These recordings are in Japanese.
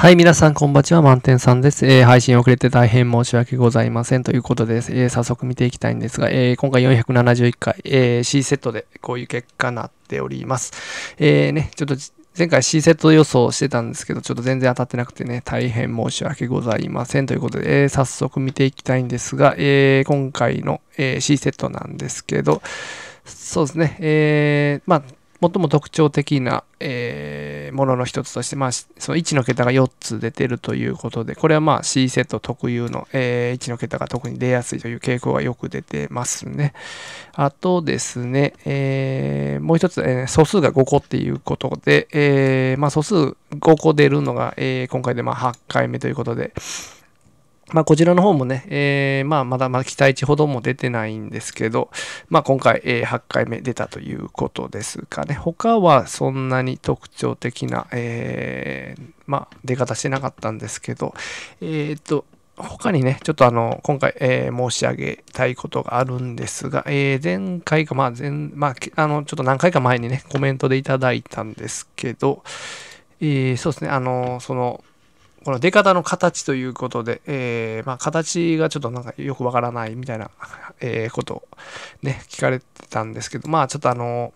はい、皆さん、こんばちは。満点さんです。えー、配信遅れて大変申し訳ございませんということで。えー、早速見ていきたいんですが、えー、今回471回、え C セットでこういう結果になっております。えね、ちょっと前回 C セット予想してたんですけど、ちょっと全然当たってなくてね、大変申し訳ございませんということで、え早速見ていきたいんですが、え今回の、え C セットなんですけど、そうですね、えまあ、最も特徴的な、えー、ものの一つとして、まあ、その1の桁が4つ出てるということで、これはまあ C セット特有の、えー、1の桁が特に出やすいという傾向がよく出てますね。あとですね、えー、もう一つ、えー、素数が5個っていうことで、えー、まあ素数5個出るのが、えー、今回でまあ8回目ということで、まあ、こちらの方もね、えー、まあ、まだまだ期待値ほども出てないんですけど、まあ、今回、えー、8回目出たということですかね。他はそんなに特徴的な、えー、まあ、出方してなかったんですけど、えっ、と、他にね、ちょっとあの、今回、えー、申し上げたいことがあるんですが、えー、前回か、まあ、前、まあ、あの、ちょっと何回か前にね、コメントでいただいたんですけど、えー、そうですね、あの、その、この出方の形ということで、えー、まあ、形がちょっとなんかよくわからないみたいな、えー、ことをね、聞かれてたんですけど、まあちょっとあの、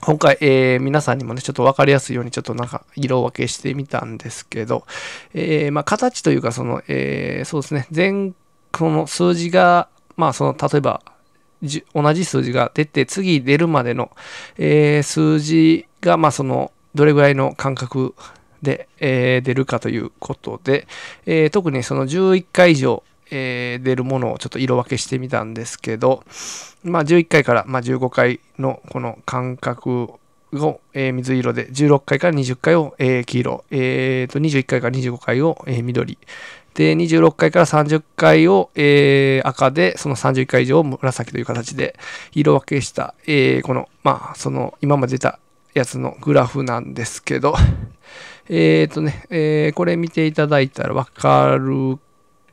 今回、えー、皆さんにもね、ちょっとわかりやすいようにちょっとなんか色分けしてみたんですけど、えー、まあ形というかその、えー、そうですね、全、この数字が、まあその、例えば、同じ数字が出て、次出るまでの、え、数字が、まあその、どれぐらいの間隔で、えー、出るかということで、えー、特にその11回以上、えー、出るものをちょっと色分けしてみたんですけど、まあ、11回から、まあ、15回のこの間隔を、えー、水色で、16回から20回を、えー、黄色、えー、と21回から25回を、えー、緑、で、26回から30回を、えー、赤で、その31回以上を紫という形で色分けした、えー、この、まあ、その今まで出たやつのグラフなんですけど、えっ、ー、とね、えー、これ見ていただいたらわかる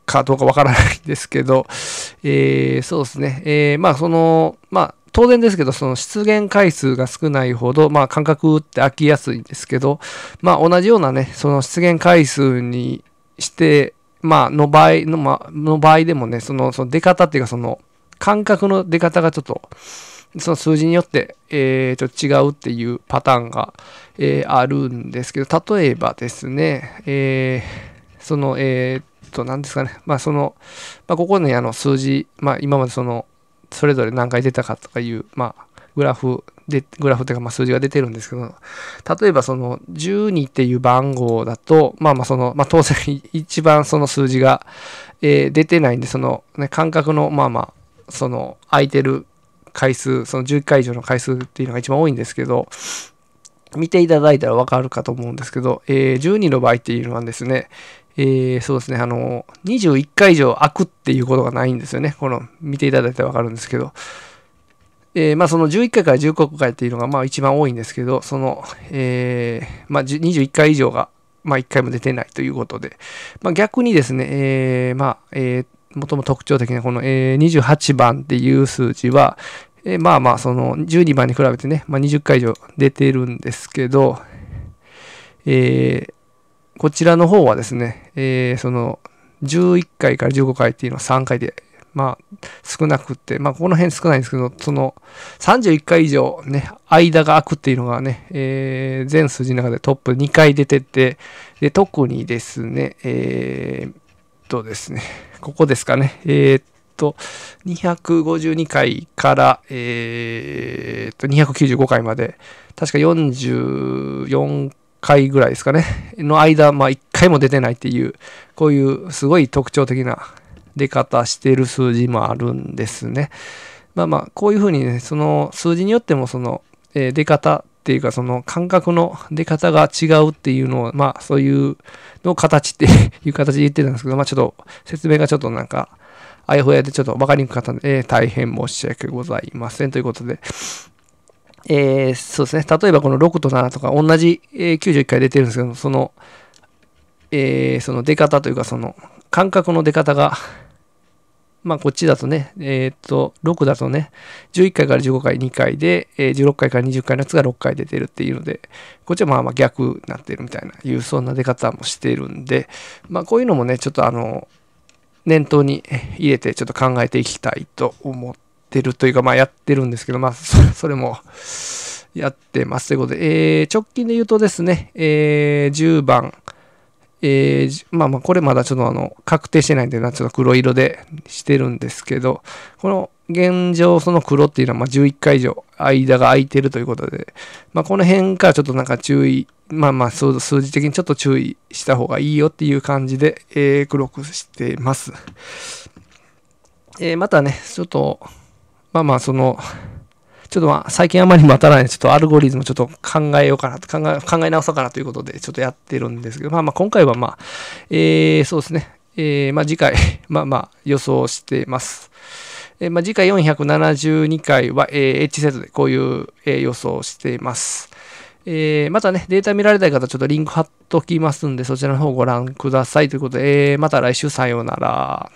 かどうかわからないんですけど、えー、そうですね、えー、まあその、まあ当然ですけど、その出現回数が少ないほど、まあ感覚って飽きやすいんですけど、まあ同じようなね、その出現回数にして、まあの場合の、まあ、の場合でもね、そのその出方っていうかその感覚の出方がちょっと、その数字によって、えー、と違うっていうパターンが、えー、あるんですけど、例えばですね、えー、その、えー、と、何ですかね、まあその、まあ、ここにあの数字、まあ今までその、それぞれ何回出たかとかいう、まあ、グラフで、グラフというか、まあ、数字が出てるんですけど、例えばその12っていう番号だと、まあまあその、まあ当然一番その数字が、えー、出てないんで、その、ね、間隔の、まあまあ、その空いてる回数、その11回以上の回数っていうのが一番多いんですけど、見ていただいたらわかるかと思うんですけど、えー、12の場合っていうのはですね、えー、そうですね、あの、21回以上開くっていうことがないんですよね。この、見ていただいたらわかるんですけど、えー、まあその11回から15回っていうのがまあ一番多いんですけど、その、えー、まあ21回以上が、まあ1回も出てないということで、まあ逆にですね、えー、まあ、えー、最も特徴的なこの、えー、28番っていう数字は、えー、まあまあその12番に比べてね、まあ、20回以上出てるんですけど、えー、こちらの方はですね、えー、その11回から15回っていうのは3回で、まあ少なくって、まあこの辺少ないんですけど、その31回以上ね、間が空くっていうのがね、えー、全数字の中でトップ2回出てて、で、特にですね、えー、とですね、ここですかね。えー、っと、252回から、えー、っと、295回まで、確か44回ぐらいですかね、の間、まあ、1回も出てないっていう、こういうすごい特徴的な出方してる数字もあるんですね。まあまあ、こういうふうにね、その数字によっても、その、え、出方っていうか、その感覚の出方が違うっていうのを、まあ、そういうの形っていう形で言ってたんですけど、まあ、ちょっと説明がちょっとなんか、あやふやでちょっと分かりにくかったので、えー、大変申し訳ございません。ということで、えー、そうですね。例えばこの6と7とか同じ、えー、91回出てるんですけど、その、えー、その出方というか、その感覚の出方が、まあこっちだとね、えっ、と、6だとね、11回から15回2回で、えー、16回から20回のやつが6回出てるっていうので、こっちはまあまあ逆になってるみたいな、いうそんな出方もしてるんで、まあこういうのもね、ちょっとあの、念頭に入れてちょっと考えていきたいと思ってるというか、まあやってるんですけど、まあそれもやってますということで、えー、直近で言うとですね、えー、10番、えー、まあまあこれまだちょっとあの確定してないんでなちょっと黒色でしてるんですけどこの現状その黒っていうのはまあ11回以上間が空いてるということで、まあ、この辺からちょっとなんか注意まあまあ数字的にちょっと注意した方がいいよっていう感じで、えー、黒くしてます、えー、またねちょっとまあまあそのちょっとまあ、最近あまり待たない、ちょっとアルゴリズムちょっと考えようかなと、考え、考え直そうかなということで、ちょっとやってるんですけど、まあまあ、今回はまあ、えー、そうですね、えー、まあ次回、まあまあ、予想してます。えー、まあ次回472回は、えー、H セットでこういう、えー、予想しています。えー、またね、データ見られたい方、ちょっとリンク貼っときますんで、そちらの方ご覧くださいということで、えー、また来週さようなら。